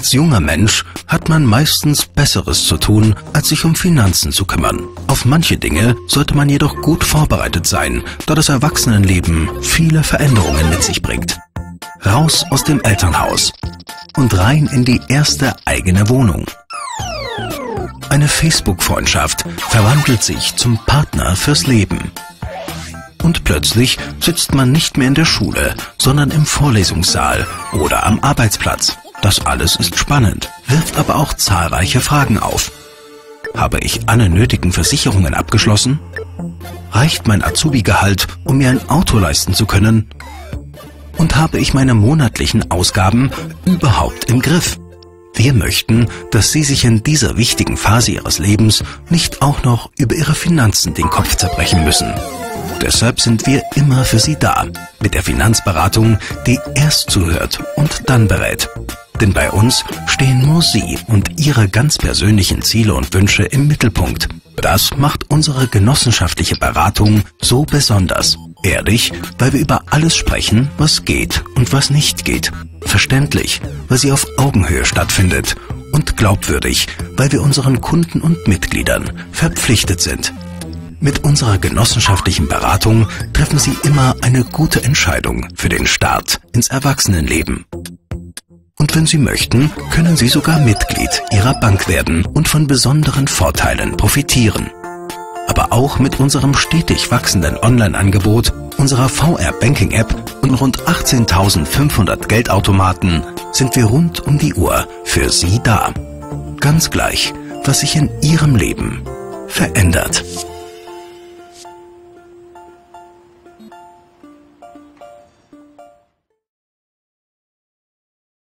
Als junger Mensch hat man meistens Besseres zu tun, als sich um Finanzen zu kümmern. Auf manche Dinge sollte man jedoch gut vorbereitet sein, da das Erwachsenenleben viele Veränderungen mit sich bringt. Raus aus dem Elternhaus und rein in die erste eigene Wohnung. Eine Facebook-Freundschaft verwandelt sich zum Partner fürs Leben. Und plötzlich sitzt man nicht mehr in der Schule, sondern im Vorlesungssaal oder am Arbeitsplatz. Das alles ist spannend, wirft aber auch zahlreiche Fragen auf. Habe ich alle nötigen Versicherungen abgeschlossen? Reicht mein Azubi-Gehalt, um mir ein Auto leisten zu können? Und habe ich meine monatlichen Ausgaben überhaupt im Griff? Wir möchten, dass Sie sich in dieser wichtigen Phase Ihres Lebens nicht auch noch über Ihre Finanzen den Kopf zerbrechen müssen. Deshalb sind wir immer für Sie da, mit der Finanzberatung, die erst zuhört und dann berät. Denn bei uns stehen nur Sie und Ihre ganz persönlichen Ziele und Wünsche im Mittelpunkt. Das macht unsere genossenschaftliche Beratung so besonders. Ehrlich, weil wir über alles sprechen, was geht und was nicht geht. Verständlich, weil sie auf Augenhöhe stattfindet. Und glaubwürdig, weil wir unseren Kunden und Mitgliedern verpflichtet sind. Mit unserer genossenschaftlichen Beratung treffen Sie immer eine gute Entscheidung für den Start ins Erwachsenenleben. Wenn Sie möchten, können Sie sogar Mitglied Ihrer Bank werden und von besonderen Vorteilen profitieren. Aber auch mit unserem stetig wachsenden Online-Angebot, unserer VR-Banking-App und rund 18.500 Geldautomaten sind wir rund um die Uhr für Sie da. Ganz gleich, was sich in Ihrem Leben verändert.